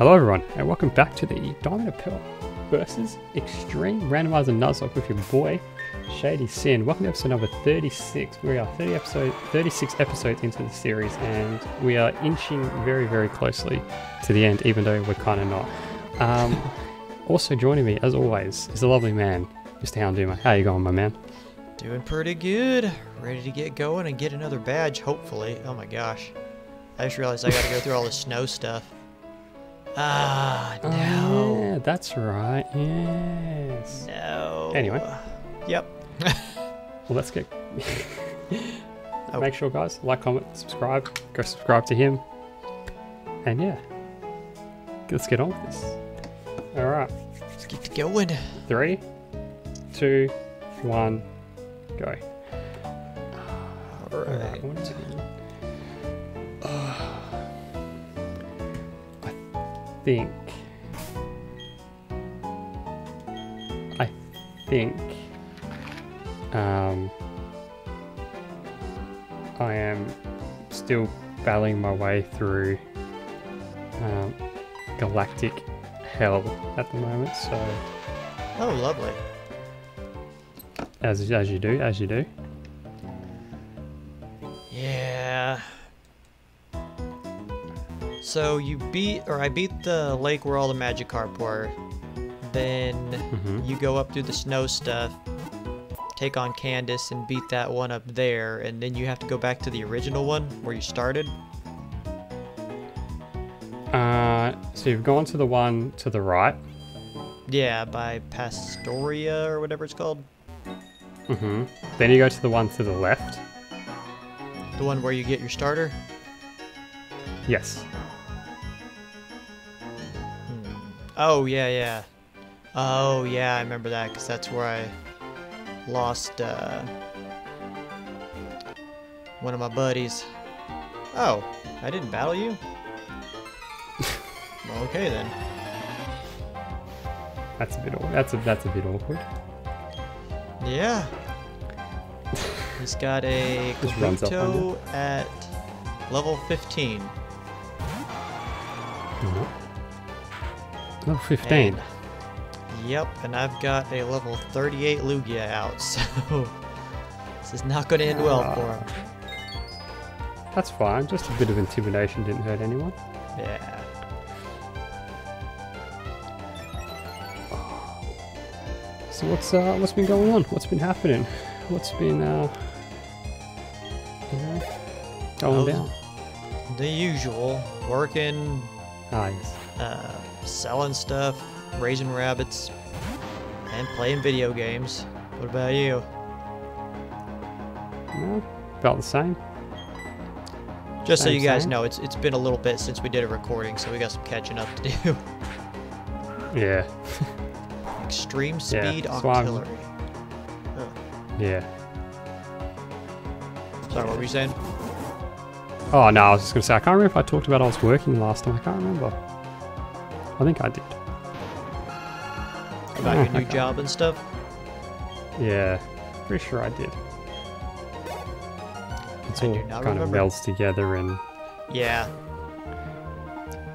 Hello everyone, and welcome back to the Diamond and Pearl versus Extreme Randomizer Nuzlocke with your boy, ShadySyn. Welcome to episode number 36. We are 30 episode, 36 episodes into the series, and we are inching very, very closely to the end, even though we're kind of not. Um, also joining me, as always, is the lovely man, Mr. Houndoomer. How you going, my man? Doing pretty good. Ready to get going and get another badge, hopefully. Oh my gosh. I just realized I gotta go through all the snow stuff. Ah, Oh, no. yeah, that's right. Yes. No. Anyway. Yep. Well, let's get. Oh. Make sure, guys, like, comment, subscribe. Go subscribe to him. And yeah, let's get on with this. All right, Let's get going. three, two, one, go. All right. Alright. what think. I think. Um. I am still battling my way through um, galactic hell at the moment. So Oh, lovely. as as you do, as you do. So you beat, or I beat the lake where all the Magikarp were. Then hmm you go up through the snow stuff, take on Candice and beat that one up there, and then you have to go back to the original one where you started. Uh, so you've gone to the one to the right. Yeah, by Pastoria or whatever it's called. hmm Then you go to the one to the left. The one where you get your starter. Yes. Oh, yeah, yeah. Oh, yeah, I remember that because that's where I lost uh, one of my buddies. Oh, I didn't battle you? well, okay then. That's a bit. That's a that's a bit awkward. Yeah. He's got a Just runs up on you. Kabuto at level 15. Mhm. Level fifteen. And- yep, and I've got a level 38 Lugia out, so this is not going to end well for him. That's fine. Just a bit of intimidation didn't hurt anyone. Yeah. So what's uh what's been going on? What's been happening? What's been uh you know, going Oh, down? The usual, working, Nice. uh, selling stuff, raising rabbits, and playing video games. What about you? About the same. Just so you guys same. know, it's it's been a little bit since we did a recording, so we got some catching up to do. Yeah, Extreme speed I'm- artillery. yeah. Sorry, what were you saying? Oh no, I was just gonna say I can't remember if I talked about I was working last time. I can't remember. I think I did. About your new job and stuff? Yeah, pretty sure I did. It's I all kind of melds together and Yeah.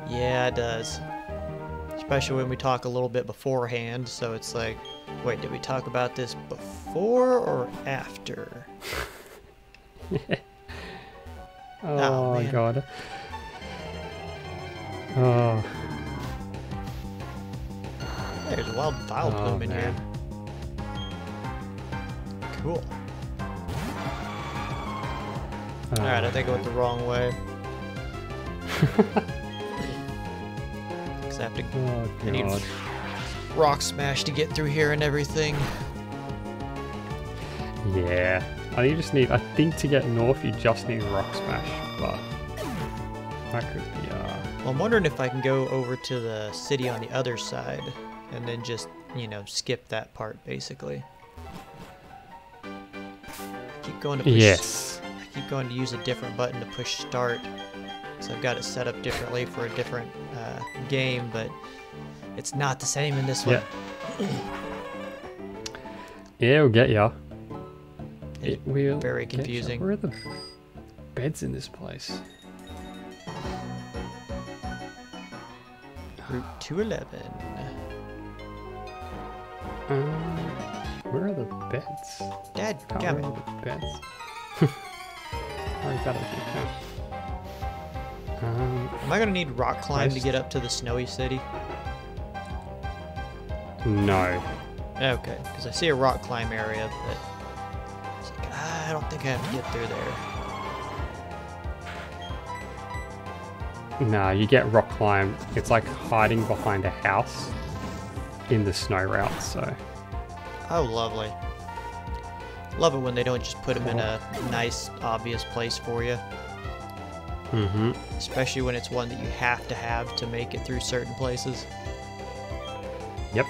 Yeah, it does. Especially when we talk a little bit beforehand, so it's like, wait, did we talk about this before or after? Oh, oh, man. god. Oh, There's a wild vile oh plume in man. here. Cool. Alright, I think I went the wrong way. Because I have to Oh I need rock smash to get through here and everything. Yeah. I think you just need. I think to get north, you just need rock smash, but that could be. Uh, Well, I'm wondering if I can go over to the city on the other side and then just, you know, skip that part basically. Keep going to push. yes. I keep going to use a different button to push start. So I've got it set up differently for a different uh, game, but it's not the same in this one. Yeah. It'll get ya. It's It will. very confusing. Where are the beds in this place? Route 211. Um, where are the beds? Dad, damn remember it. the beds. Sorry, better keep Um, Am I gonna need rock climb to get up to the snowy city? no. Okay, because I see a rock climb area, but it's like, ah, I don't think I have to get through there. Nah, you get rock climb. It's like hiding behind a house in the snow route, so. Oh, lovely. Love it when they don't just put them in a nice, obvious place for you, Mm-hmm. especially when it's one that you have to have to make it through certain places. Yep.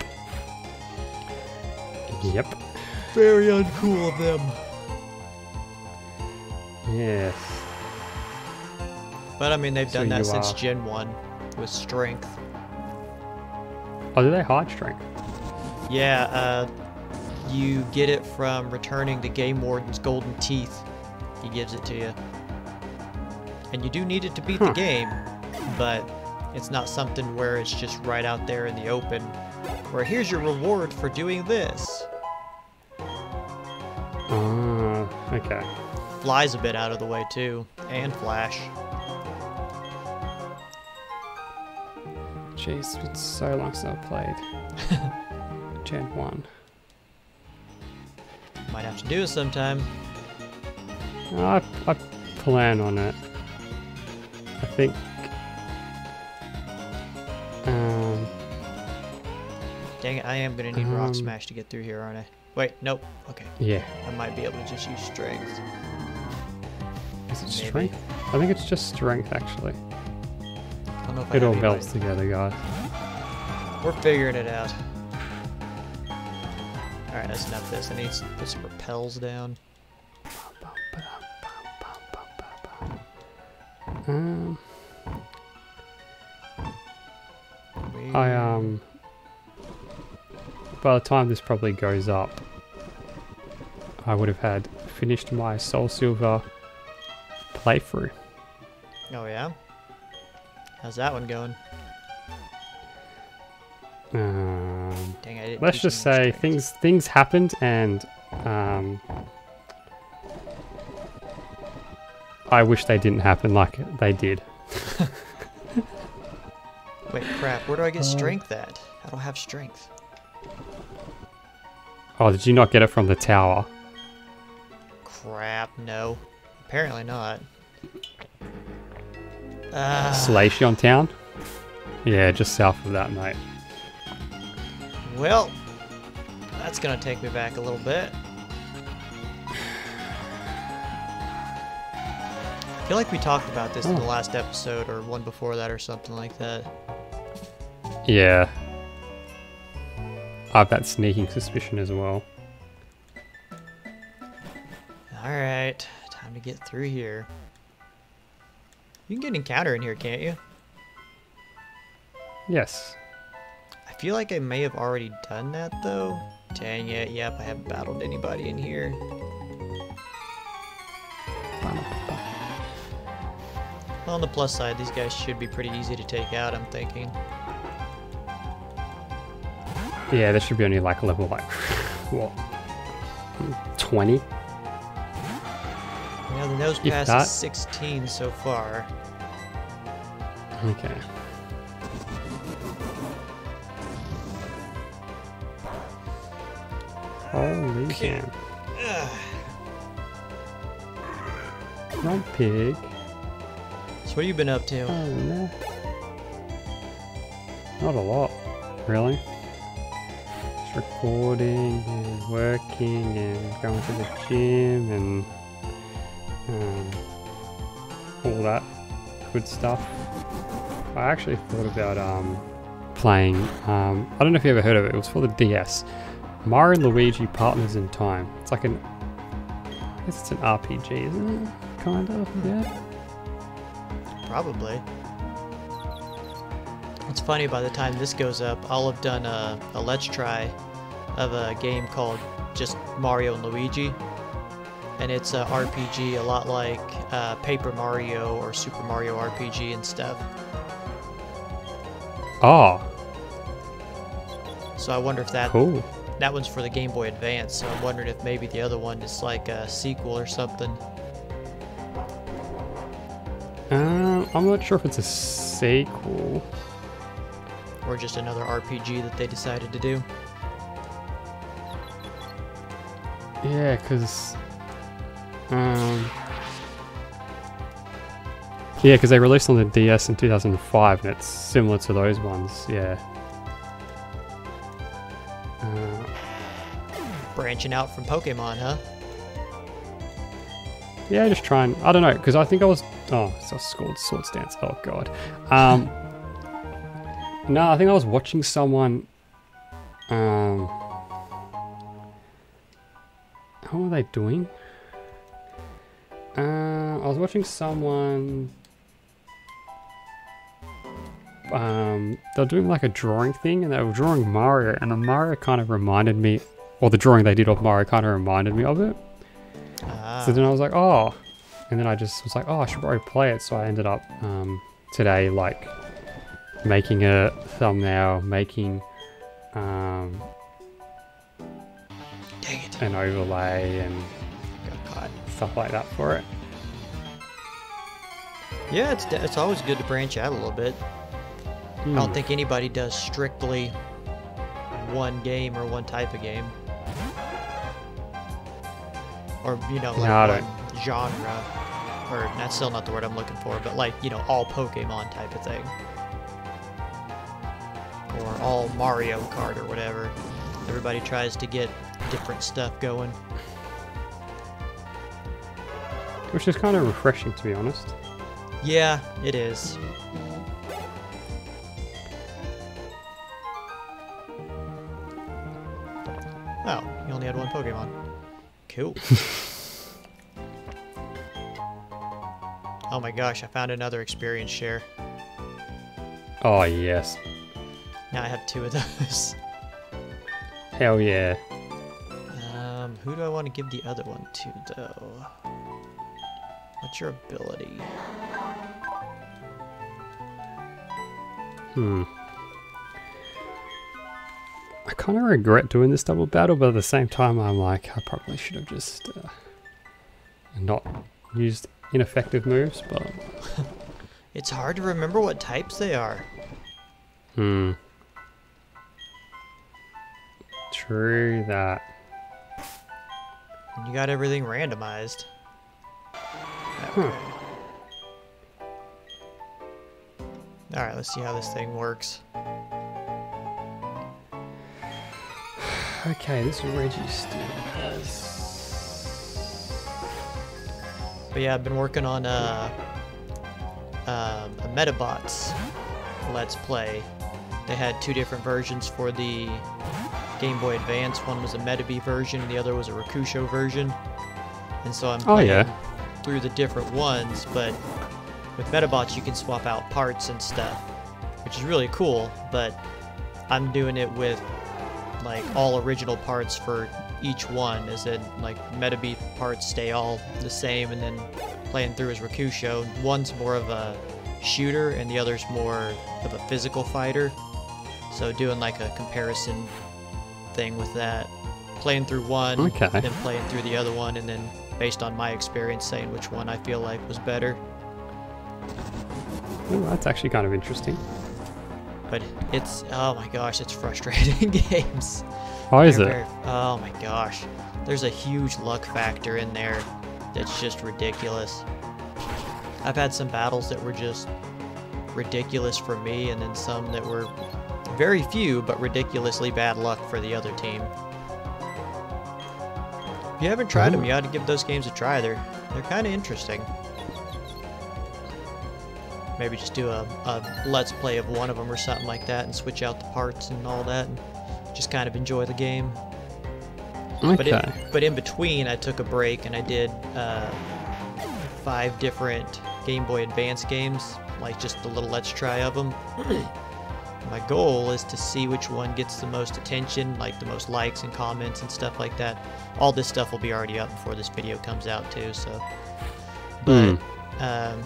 Yep. Very uncool of them. Yes. But I mean, they've So done that since are- Gen 1 with strength. Oh, do they hide strength? Yeah, uh, you get it from returning the Game Warden's golden teeth. He gives it to you. And you do need it to beat the game, but it's not something where it's just right out there in the open. Where here's your reward for doing this. Ah, okay. Flies a bit out of the way too, and Flash. Jeez, it's so long since I've played. Gen 1. Might have to do it sometime. I, I plan on it. I think. Um, Dang it, I am gonna need Rock Um, Smash to get through here, aren't I? Wait, nope. Okay, yeah. I might be able to just use strength. Is it Maybe. strength? I think it's just strength, actually. Don't know if It all melts together, guys. We're figuring it out. Alright, that's enough of this. I need to put some repels down. Um, I um. By the time this probably goes up, I would have had finished my Soul Silver playthrough. Oh, yeah? How's that one going? Um, Dang, I didn't let's just say strength. things things happened and um, I wish they didn't happen like they did. Wait, crap. Where do I get Uh, strength at? I don't have strength. Oh, did you not get it from the tower? Crap, no. Apparently not. Ah, Solaceon Town? Yeah, just south of that, mate. well, that's gonna take me back a little bit. I feel like we talked about this in the Oh. last episode or one before that or something like that. Yeah. I have that sneaking suspicion as well. Alright, time to get through here. You can get an encounter in here, can't you? Yes. I feel like I may have already done that though. Dang it, yep, I haven't battled anybody in here. Well, on the plus side, these guys should be pretty easy to take out, I'm thinking. Yeah, there should be only like a level like what? Hmm, 20? Yeah, the Nosepass is 16 so far. Okay. Holy cow. Run pig. So what have you been up to? Oh no. Not a lot, really. Just recording and working and going to the gym and that good stuff. I actually thought about um, playing. Um, I don't know if you ever heard of it. It was for the DS. Mario and Luigi Partners in Time. It's like an. I guess it's an RPG, isn't it? Kind of. Yeah. Probably. It's funny, by the time this goes up, I'll have done a, a Let's Try of a game called just Mario and Luigi. And it's a RPG a lot like uh, Paper Mario or Super Mario RPG and stuff. Oh, So I wonder if that cool. that one's for the Game Boy Advance. So I'm wondering if maybe the other one is like a sequel or something. Uh, I'm not sure if it's a sequel. or just another RPG that they decided to do. Yeah, because. Um, yeah, because they released on the DS in 2005, and it's similar to those ones. Yeah. Uh, Branching out from Pokemon, huh? yeah, just trying. I don't know, because I think I was. Oh, so scored Swords Dance. Oh god. Um. no, I think I was watching someone. Um. How are they doing? Uh, I was watching someone. Um, they were doing like a drawing thing, and they were drawing Mario, and the Mario kind of reminded me, or the drawing they did of Mario kind of reminded me of it. Ah, So then I was like, oh, and then I just was like, oh, I should probably play it. So I ended up um, today like making a thumbnail, making um, an overlay and Got caught. Stuff like that for it. Yeah, it's, it's always good to branch out a little bit. I Hmm. don't think anybody does strictly one game or one type of game. Or, you know, like No, one genre. Or, that's still not the word I'm looking for, but like, you know, all Pokemon type of thing. Or all Mario Kart or whatever. Everybody tries to get different stuff going. Which is kind of refreshing to be honest. Yeah, it is. Oh, you only had one Pokemon. Cool. oh my gosh, I found another experience share. Oh yes, Now I have two of those. hell yeah. Um, who do I want to give the other one to, though? What's your ability? Hmm. I kind of regret doing this double battle, but at the same time, I'm like, I probably should have just uh, not used ineffective moves, but It's hard to remember what types they are. hmm. True that. You got everything randomized. Huh. Okay. Alright, let's see how this thing works. Okay, this Reggie still has. But yeah, I've been working on uh, um, a Medabots Let's Play. They had two different versions for the Game Boy Advance. One was a Metabee version, and the other was a Rokusho version. And so I'm Oh, playing yeah. Through the different ones, but with Medabots you can swap out parts and stuff, which is really cool, but I'm doing it with like all original parts for each one, as in like Metabee parts stay all the same, and then playing through as Rokusho. One's more of a shooter, and the other's more of a physical fighter. So doing like a comparison thing with that, playing through one, Okay. then playing through the other one, and then based on my experience, saying which one I feel like was better. Oh, that's actually kind of interesting. But it's oh my gosh, it's frustrating games. Oh, is They're it? very- oh my gosh. There's a huge luck factor in there that's just ridiculous. I've had some battles that were just ridiculous for me, and then some that were very few but ridiculously bad luck for the other team. If you haven't tried them, you ought to give those games a try. They're they're kind of interesting. Maybe just do a, a let's play of one of them or something like that, and switch out the parts and all that, and just kind of enjoy the game. But Okay. in, but in between, I took a break and I did uh, five different Game Boy Advance games, like just a little let's try of them. My goal is to see which one gets the most attention, like the most likes and comments and stuff like that. All this stuff will be already up before this video comes out too, so. But um,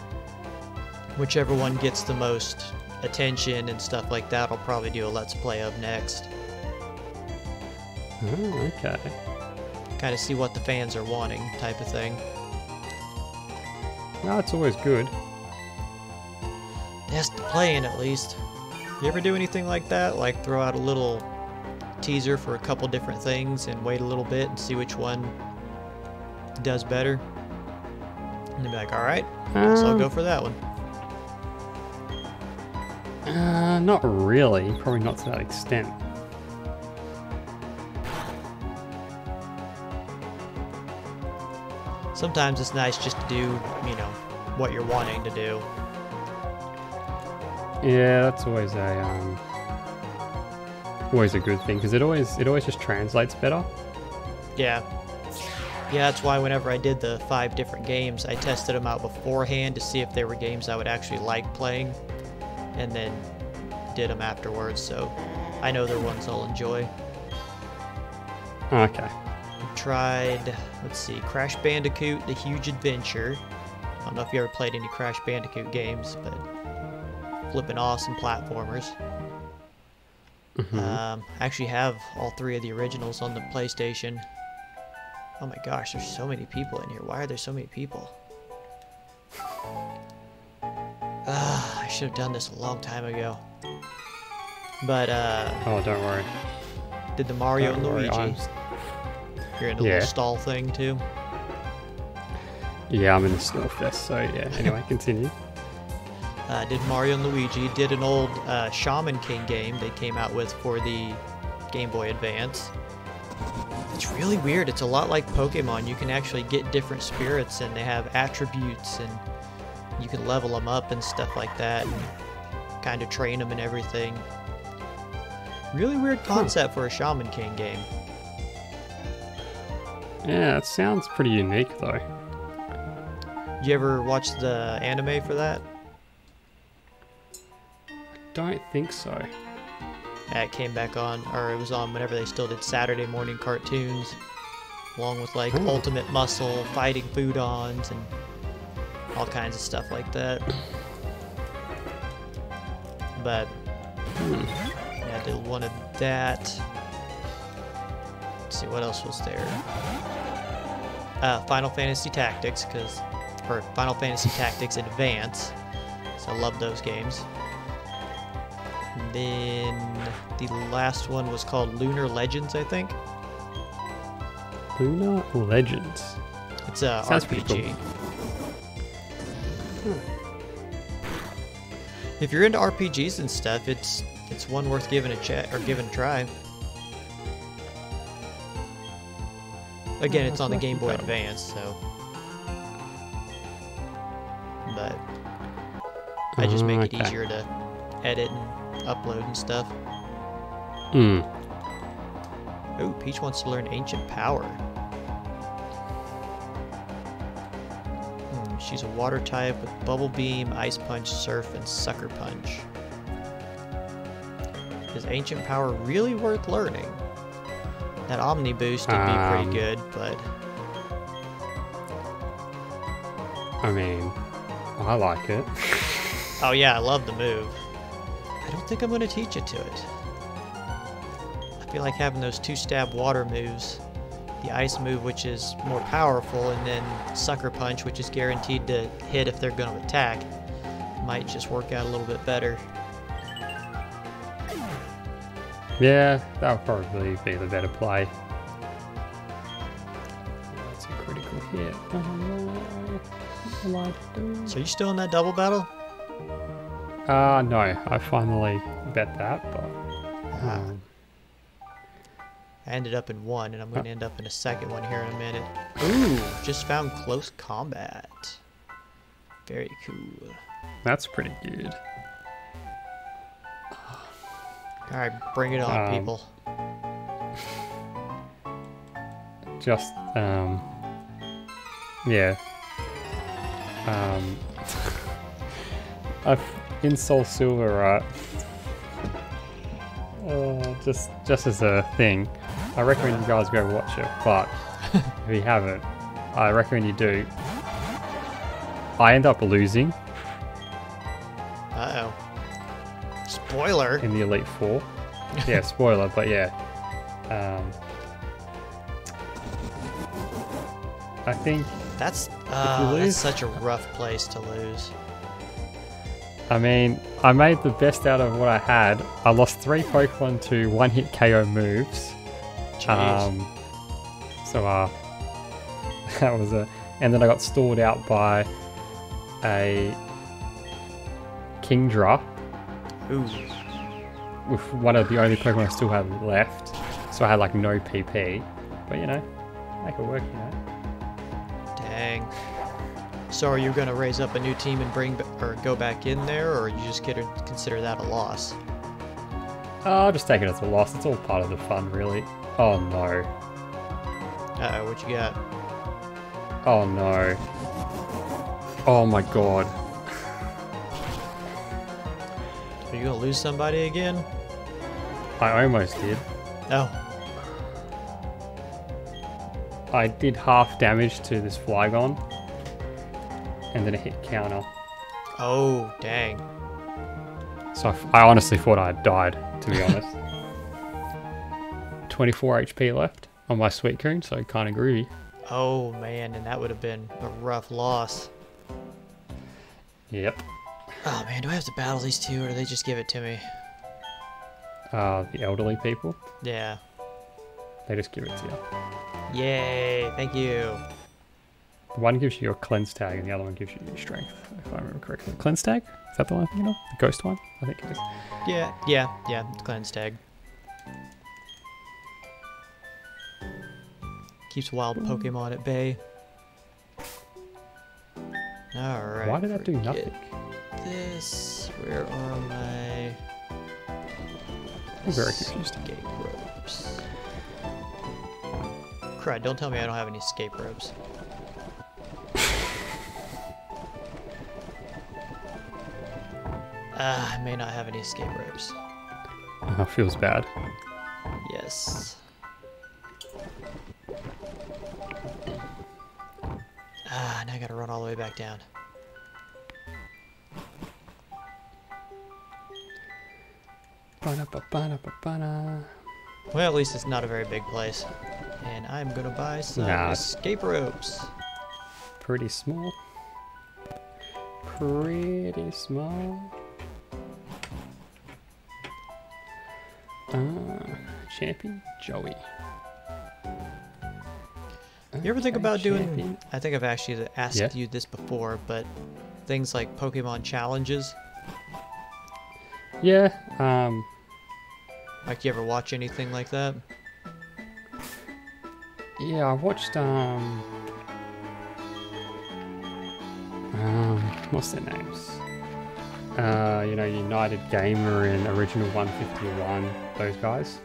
whichever one gets the most attention and stuff like that, I'll probably do a let's play of next. Oh, okay. Kind of see what the fans are wanting, type of thing. No, it's always good. Yes, the playing at least. You ever do anything like that? Like throw out a little teaser for a couple different things and wait a little bit and see which one does better? And then be like, alright, so I'll go Um, for that one. Uh, not really. Probably not to that extent. Sometimes it's nice just to do, you know, what you're wanting to do. Yeah, that's always a um, always a good thing because it always it always just translates better. Yeah. Yeah, that's why whenever I did the five different games, I tested them out beforehand to see if they were games I would actually like playing, and then did them afterwards, so I know they're ones I'll enjoy. Okay. Tried, let's see, Crash Bandicoot The Huge Adventure. I don't know if you ever played any Crash Bandicoot games, but flipping awesome platformers. Mhm. Um, I actually have all three of the originals on the PlayStation. Oh my gosh, there's so many people in here. Why are there so many people? Ah, I should have done this a long time ago. But, uh, oh, don't worry. did the Mario Don't and worry, Luigi. I'm You're in the Yeah. little stall thing too. Yeah, I'm in the snow fest. So yeah. Anyway, continue. Uh, did Mario and Luigi. Did an old uh, Shaman King game they came out with for the Game Boy Advance. It's really weird. It's a lot like Pokemon. You can actually get different spirits and they have attributes and you can level them up and stuff like that and kind of train them and everything. Really weird concept for a Shaman King game. Yeah, it sounds pretty unique though. Did you ever watch the anime for that? Don't think so. Yeah, it came back on, or it was on whenever they still did Saturday morning cartoons, along with like Ooh. Ultimate Muscle, Fighting Foodons, and all kinds of stuff like that. But Hmm. yeah, I did one of that. Let's see what else was there. Uh, Final Fantasy Tactics, because or Final Fantasy Tactics Advance. So I love those games. And then the last one was called Lunar Legends, I think. Lunar Legends. It's a Sounds pretty cool. RPG. If you're into RPGs and stuff, it's it's one worth giving a chat or giving a try. Again, Oh, it's on the Game Boy. Advance, so. But I just make it Okay. easier to edit and upload and stuff. Hmm. Oh, Peach wants to learn Ancient Power. Hmm, she's a water type with Bubble Beam, Ice Punch, Surf, and Sucker Punch. Is Ancient Power really worth learning? That Omni Boost would be Um, pretty good, but I mean, I like it. oh yeah, I love the move. I think I'm going to teach it to it. I feel like having those two stab water moves the ice move, which is more powerful, and then sucker punch, which is guaranteed to hit if they're going to attack, might just work out a little bit better. Yeah, that would probably be the better play. That's a critical hit. No. What do I do? So you still in that double battle? Uh, no, I finally bet that, but. Ah. Um, I ended up in one, and I'm going to end up in a second one here in a minute. Ooh, just found close combat. Very cool. that's pretty good. All right, bring it on, Um, people. Just, um. Yeah. Um. I've, in Soul Silver, right? Uh, just, just as a thing, I recommend you guys go watch it. But if you haven't, I recommend you do. I end up losing, Uh Spoiler. in the Elite Four. yeah, spoiler, but yeah. Um, I think, That's uh, that's such a rough place to lose. I mean, I made the best out of what I had. I lost three Pokemon to one hit KO moves. Um, so, uh, that was a. And then I got stalled out by a Kingdra Ooh. with one of the only Pokemon I still had left. So I had like no PP. But you know, make it work, you know. Dang. So are you gonna raise up a new team and bring or go back in there, or you just get consider that a loss? Uh, I'll just take it as a loss. It's all part of the fun, really. Oh no. Uh, what you got? Oh no. Oh my god. Are you gonna lose somebody again? I almost did. Oh, I did half damage to this Flygon. And then it hit counter. oh, dang. So I honestly thought I had died, to be honest. 24 HP left on my Sweet Coon, so kind of groovy. Oh man, and that would have been a rough loss. Yep. Oh man, do I have to battle these two, or do they just give it to me? Uh, the elderly people, Yeah. they just give it to you. Yay! Thank you. One gives you your cleanse tag, and the other one gives you your strength, if I remember correctly. Cleanse tag? Is that the one I'm thinking of? The ghost one? I think it is. Yeah, yeah, yeah. Cleanse tag. Keeps wild Pokemon at bay. Alright. Why did that do nothing? This. Where are my I'm very confused. escape ropes? Crud, don't tell me I don't have any escape ropes. Ah, I may not have any escape ropes. Uh, feels bad. Yes. Ah, now I gotta run all the way back down. Well, at least it's not a very big place. And I'm gonna buy some Nah. escape ropes. Pretty small. Pretty small. Champion Joey. You ever think Okay, about doing? I think I've actually asked Yeah? you this before, but things like Pokemon challenges. Yeah. Um. Like, you ever watch anything like that? Yeah. I watched. Um. Um. What's their names? Uh. You know, United Gamer and Original 151. Those guys.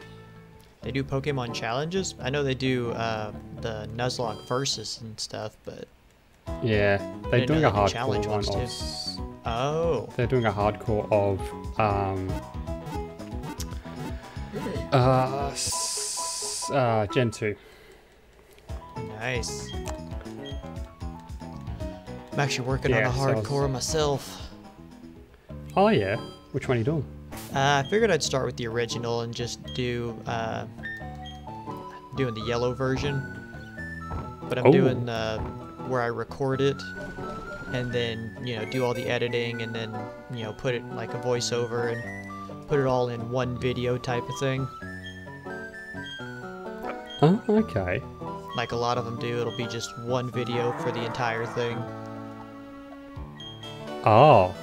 They do Pokemon challenges. I know they do uh, the Nuzlocke versus and stuff, but Yeah. They're doing a hardcore challenge one ones of. too. s- oh, They're doing a hardcore of um uh, s- uh Gen 2. nice. I'm actually working Yeah, on a so was- hardcore myself. Oh yeah. Which one are you doing? Uh, I figured I'd start with the original and just do uh, doing the yellow version. But I'm Oh. doing uh, where I record it and then you know do all the editing and then you know put it like a voiceover and put it all in one video type of thing. Oh, okay. Like a lot of them do, it'll be just one video for the entire thing. Oh.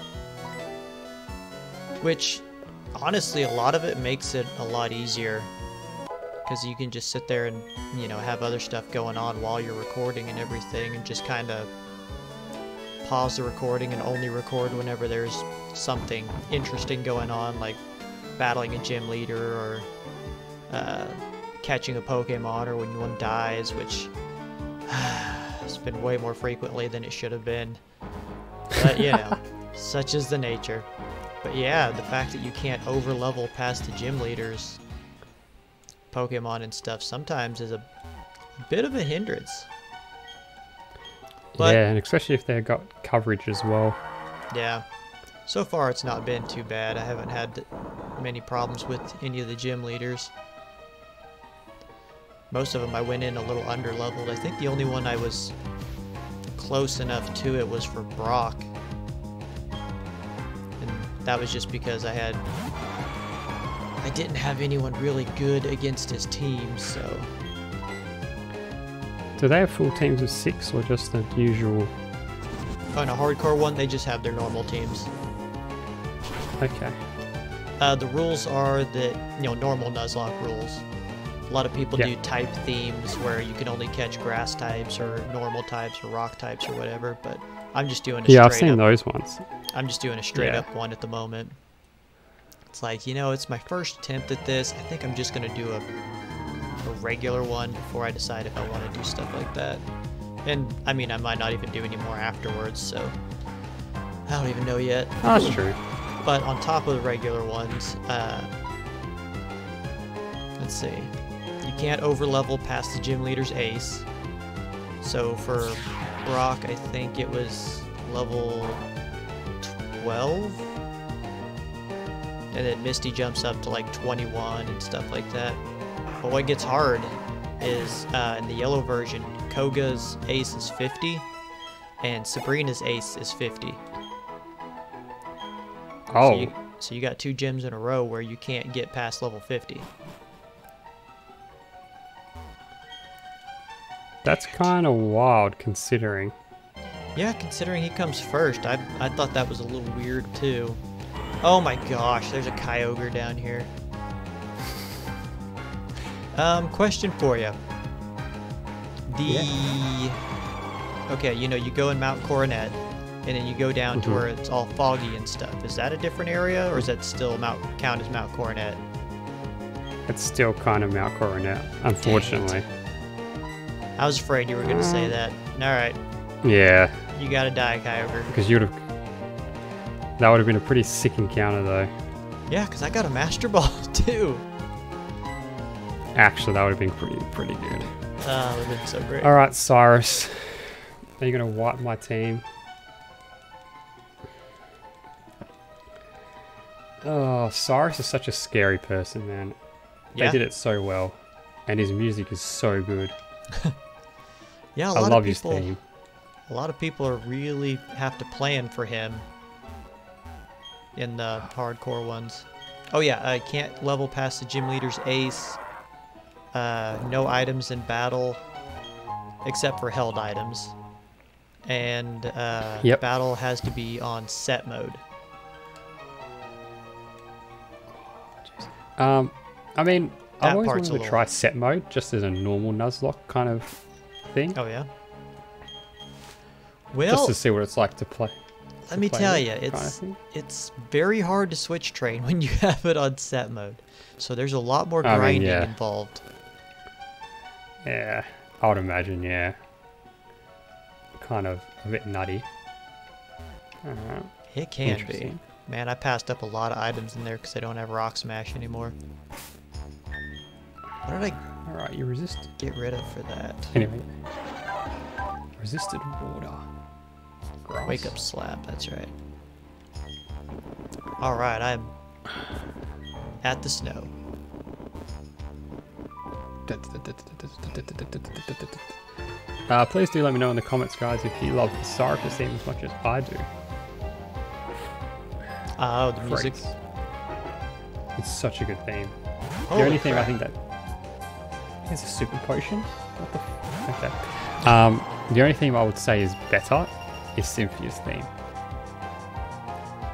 Which, honestly, a lot of it makes it a lot easier. Because you can just sit there and, you know, have other stuff going on while you're recording and everything, and just kind of pause the recording and only record whenever there's something interesting going on, like battling a gym leader or uh, catching a Pokemon or when one dies, which has been way more frequently than it should have been. But, you know, such is the nature. But yeah, the fact that you can't over level past the gym leaders, Pokemon and stuff sometimes is a bit of a hindrance. But yeah, and especially if they've got coverage as well. yeah. So far, it's not been too bad. I haven't had many problems with any of the gym leaders. Most of them I went in a little under leveled. I think the only one I was close enough to it was for Brock. That was just because I had... I didn't have anyone really good against his team, so... Do they have full teams of six or just the usual? On a hardcore one, they just have their normal teams. Okay. Uh, the rules are that, you know, normal Nuzlocke rules. A lot of people Yeah. do type themes where you can only catch grass types or normal types or rock types or whatever, but I'm just doing a Yeah, I've seen up those ones. I'm just doing a straight Yeah. up one at the moment. It's like, you know, it's my first attempt at this. I think I'm just gonna do a, a regular one before I decide if I want to do stuff like that. And I mean, I might not even do any more afterwards, so I don't even know yet. Oh, that's true. But on top of the regular ones, uh, let's see, you can't overlevel past the gym leader's ace. So for Brock, I think it was level 12. And then Misty jumps up to like 21 and stuff like that. But what gets hard is uh, in the yellow version, Koga's ace is 50 and Sabrina's ace is 50. Oh, So you, so you got two gyms in a row where you can't get past level 50. That's kind of wild considering. Yeah, considering he comes first, I, I thought that was a little weird too. Oh my gosh, there's a Kyogre down here. Um, question for you. The okay, you know, you go in Mount Coronet, and then you go down to Mhm. where it's all foggy and stuff. Is that a different area, or is that still Mount count as Mount Coronet? It's still kind of Mount Coronet, unfortunately. I was afraid you were gonna say Uh. that. All right, Yeah, you gotta die, Kyogre. because you'd have. That would have been a pretty sick encounter, though. Yeah, because I got a Master Ball too. Actually, that would have been pretty pretty good. Oh, that would have been so great. All right, Cyrus, are you gonna wipe my team? Oh, Cyrus is such a scary person, man. Yeah. They did it so well, and his music is so good. yeah. A I lot love of his people, theme. a lot of people are really have to plan for him in the hardcore ones. Oh yeah, I can't level past the gym leader's ace. Uh, no items in battle, except for held items, and uh, Yep. battle has to be on set mode. Um, I mean, That I've always wanted to little- try set mode, just as a normal Nuzlocke kind of thing, Oh yeah. Well, just to see what it's like to play. let me play tell you, it's it's very hard to switch train when you have it on set mode. So there's a lot more I mean, grinding yeah. involved. Yeah, I would imagine, yeah. Kind of a bit nutty. Uh, It can be. Man, I passed up a lot of items in there because I don't have Rock Smash anymore. What did I Alright, you resist. get rid of for that? Anyway. Resisted water. Grass. Wake up slap, that's right. Alright, I'm at the snow. Uh, please do let me know in the comments, guys, if you love the Cyrus theme as much as I do. Oh, the music. Freaks. It's such a good theme. Holy the only thing I think that is a super potion. What the? F- okay. Um, the only theme I would say is better is Cynthia's theme.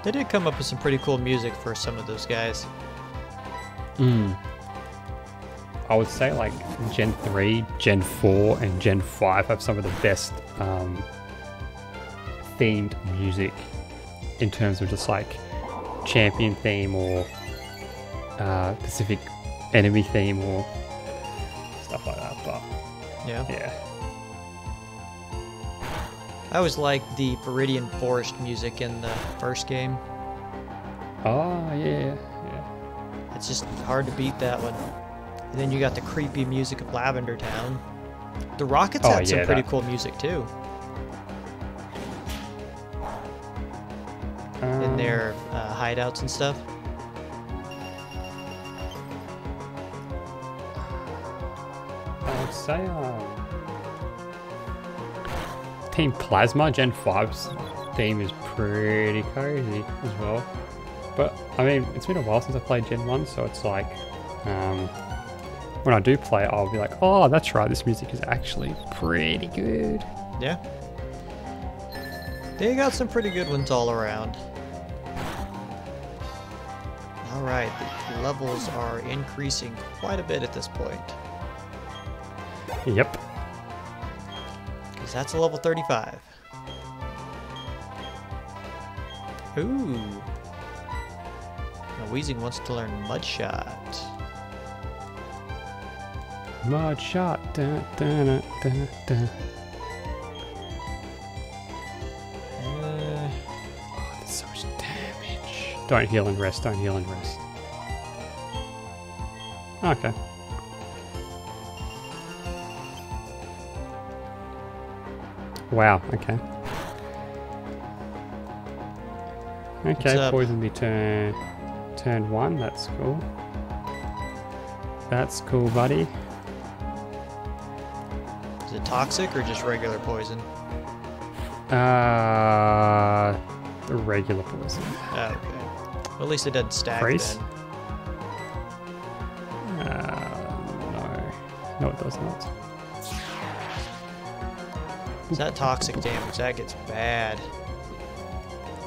They did come up with some pretty cool music for some of those guys. Mm. I would say like Gen 3, Gen 4, and Gen 5 have some of the best um, themed music in terms of just like champion theme or uh, Pacific enemy theme or stuff like that. But Yeah. yeah, I always liked the Viridian Forest music in the first game. oh yeah, yeah. It's just hard to beat that one. And then you got the creepy music of Lavender Town. The Rockets Oh, had some pretty that- cool music too. in Um, their uh, hideouts and stuff. I say um, Team Plasma Gen 5's theme is pretty crazy as well. But I mean, it's been a while since I played Gen 1, so it's like um, when I do play it, I'll be like, oh, that's right, this music is actually pretty good. Yeah. They got some pretty good ones all around. Alright, the levels are increasing quite a bit at this point. Yep. Because that's a level 35. Ooh. Now Weezing wants to learn Mudshot. Mud shot. Dun, dun, dun, dun, dun. Uh, Oh, that's so damage. Don't heal and rest. Don't heal and rest. Okay. Wow. Okay. Okay. Poison be turn turn one. That's cool. That's cool, buddy. is it toxic or just regular poison? Uh, the regular poison. Oh, okay. Well, at least it doesn't stack Freeze? then. Uh, no. No, it does not. Is that toxic damage? That gets bad.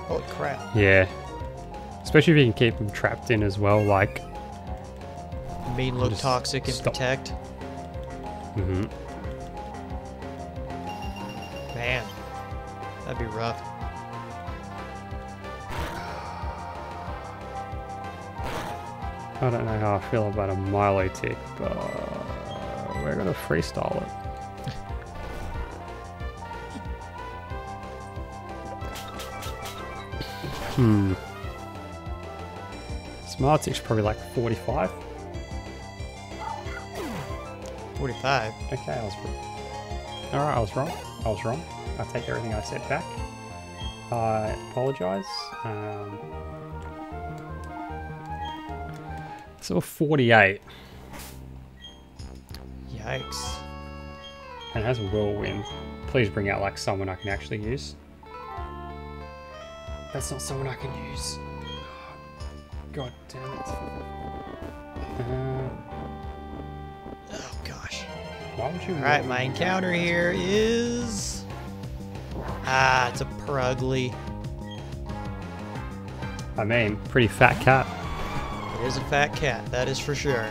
Holy crap. Yeah. Especially if you can keep them trapped in as well, like. Mean look toxic and stop. protect. hmm Man, that'd be rough. I don't know how I feel about a Milotic, but we're gonna freestyle it. Hmm. Smart tick's probably like 45. 45. Okay, I was Alright, I was wrong. I was wrong. I take everything I said back. I apologize. Um, so 48. Yikes. And has a whirlwind. Please bring out like someone I can actually use. That's not someone I can use. God damn it. Uh, Oh gosh. why would you? Alright, my encounter go? here is. Ah, it's a Purugly. I mean, pretty fat cat. It is a fat cat, that is for sure.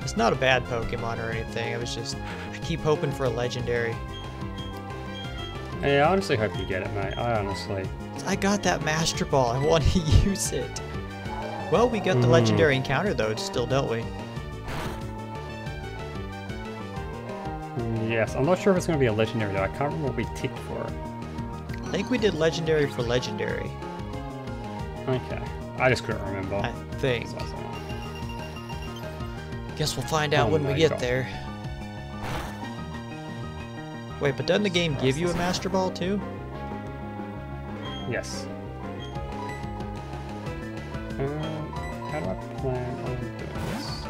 It's not a bad Pokemon or anything. I was just. I keep hoping for a legendary. Yeah, I honestly hope you get it, mate. I honestly. I got that Master Ball. I want to use it. Well, we got the Mhm. legendary encounter though, still, don't we? Yes, I'm not sure if it's going to be a legendary though. I can't remember what we ticked for it. I think we did legendary for legendary. Okay. I just couldn't remember. I think. So I was like, Guess we'll find out Oh when we get God. there. Wait, but doesn't the game give you a Master Ball too? Yes. Um, how do I plan on doing this?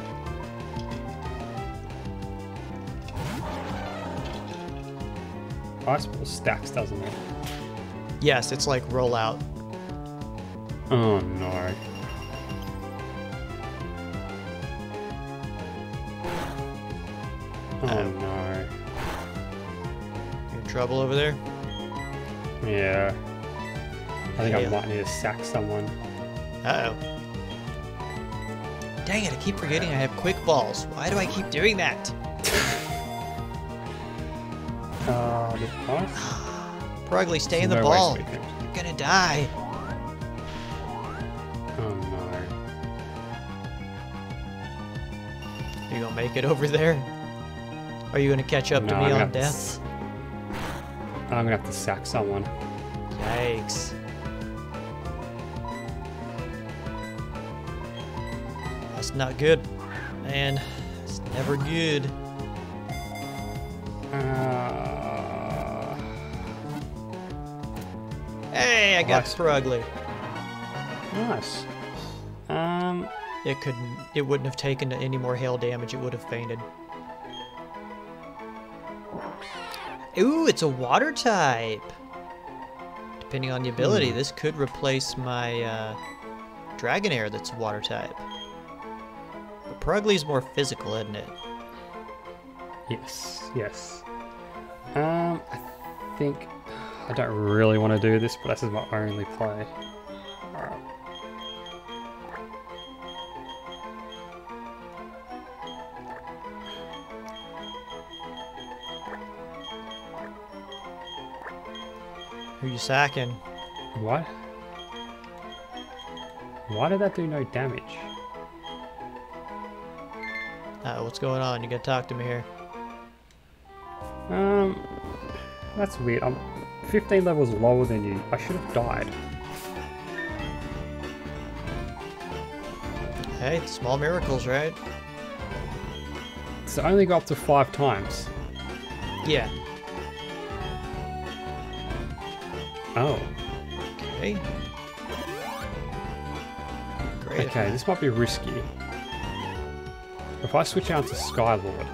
Oh, I suppose stacks, doesn't it? Yes, it's like rollout. Oh no. Oh Oh. No. Trouble over there? Yeah. I think I Yeah. might need to sack someone. Uh oh. Dang it, I keep forgetting I have quick balls. Why do I keep doing that? Uh, the pass? Purugly, stay in the No ball. You're gonna die. Oh no. You gonna make it over there? Are you gonna catch up to me I'm on death? I'm gonna have to sack someone. Yikes. That's not good. Man, it's never good. Uh, Hey, I got Nice. Purugly. Nice. Um, It couldn't. It wouldn't have taken any more hail damage. It would have fainted. Ooh, it's a water type. Depending on the ability, Hmm. this could replace my uh, Dragonair that's a water type. But Purugly's more physical, isn't it? yes, yes. Um, I think I don't really want to do this, but this is my only play. Who you sacking? What? Why did that do no damage? Uh, what's going on? You gotta talk to me here. Um, that's weird. I'm 15 levels lower than you. I should have died. Hey, small miracles, right? So I only go up to five times. Yeah. Oh, Okay. Great. okay. This might be risky. If I switch out to Skylord,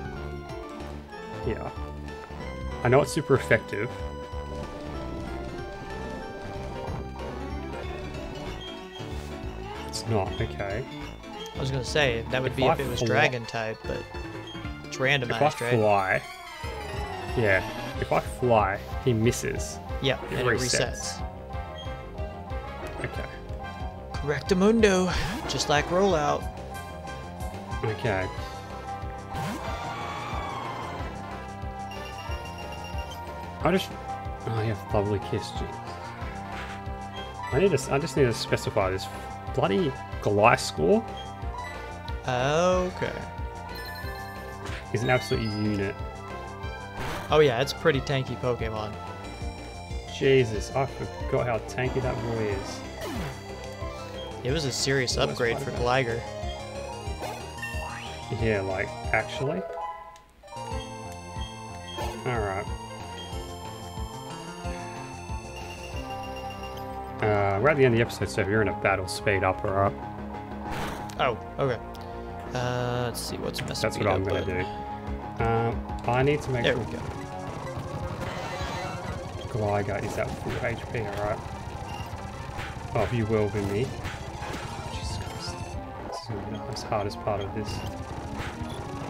yeah, I know it's super effective. It's not okay. I was gonna say that would If be I if it was dragon type, but it's If I randomized, right? fly, yeah, if I fly, he misses. Yeah, it and it resets. resets. Okay. Correctamundo, just like rollout. Okay. I just. Oh, yeah, lovely kiss, jeez. I need to. I just need to specify this bloody Gliscor Okay. is an absolute unit. Oh yeah, it's a pretty tanky Pokemon. Jesus, I forgot how tanky that boy is. It was a serious That was upgrade for a. Gligar. Yeah, like actually. All right. Uh, we're at the end of the episode, so if you're in a battle, speed up, or up. Oh, okay. Uh, let's see what's messing That's what I'm up, gonna but- do. Um, I need to make There sure we go. Gligar is at full HP, alright? Oh, you will be me. Jesus Christ. This is the hardest part of this.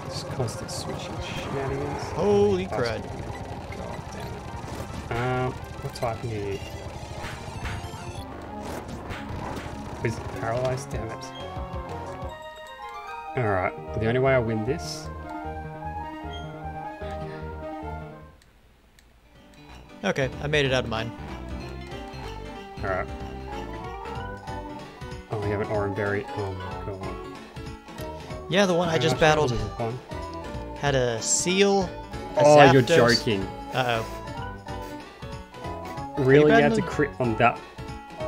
This constant switching shenanigans. Holy That's crud. God damn it. Um, what type do you? Is it paralyzed? Damn it. Alright, the only way I win this Okay, I made it out of mine. Alright. Oh, we have an Oran Berry. Oh my god. Yeah, the one I just battled level is this one? had a seal. A Oh, you're joking. Uh Really? You had to crit on that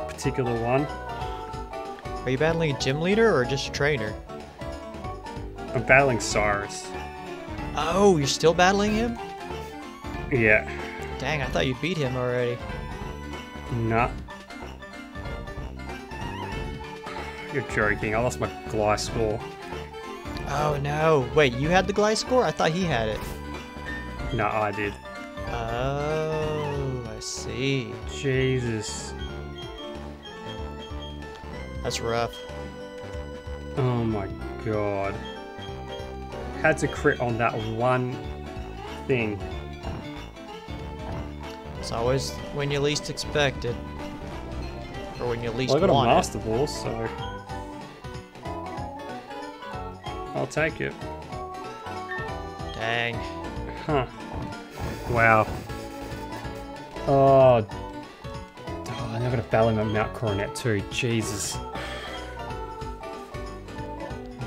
particular one? oh. Are you battling a gym leader or just a trainer? I'm battling Cyrus. Oh, you're still battling him? Yeah. Dang, I thought you beat him already. Nah. You're joking. I lost my Gliscor. Oh no. Wait, you had the Gliscor? I thought he had it. No, I did. Oh, I see. Jesus. That's rough. Oh my god. Had to crit on that one thing. Always when you least expect it. Or when you least Well, I got a want it. Master Ball, so. I'll take it. Dang. Huh. Wow. Oh. oh I'm gonna battle him at Mount Coronet too. Jesus.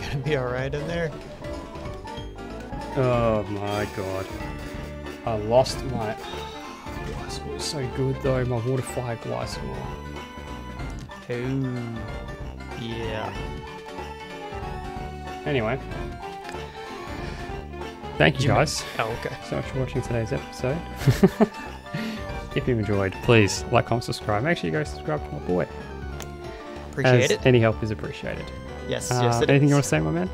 Gonna be alright in there? Oh my god. I lost my. So good though, my Waterfire Gliscor. Oh. Yeah. Anyway. Thank you guys Oh, okay. so much for watching today's episode. If you enjoyed, please like, comment, subscribe. Make sure you go subscribe to my boy. Appreciate as it. Any help is appreciated. Yes, Uh, yes, anything is. you want to say, my man?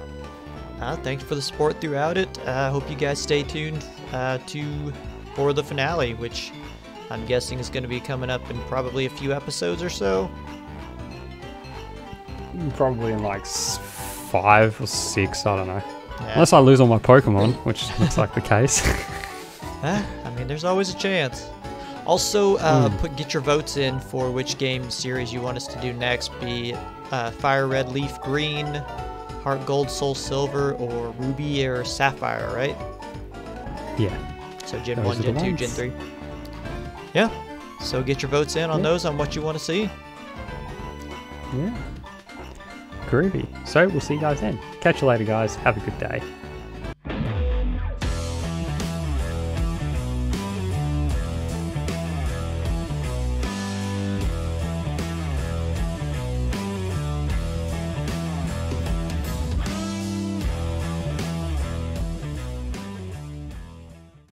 Uh, thanks for the support throughout it. I uh, hope you guys stay tuned uh, to for the finale, which I'm guessing is going to be coming up in probably a few episodes or so. Probably in like five or six. I don't know. Yeah. Unless I lose all my Pokemon, which looks like the case. I mean, there's always a chance. Also, uh, Hmm. put get your votes in for which game series you want us to do next. Be uh, Fire Red, Leaf Green, Heart Gold, Soul Silver, or Ruby or Sapphire, right? yeah. So Gen Those 1, Gen 2, Gen 3. Yeah. So get your votes in on Yeah. those on what you want to see. Yeah. Groovy. So we'll see you guys then. Catch you later, guys. Have a good day.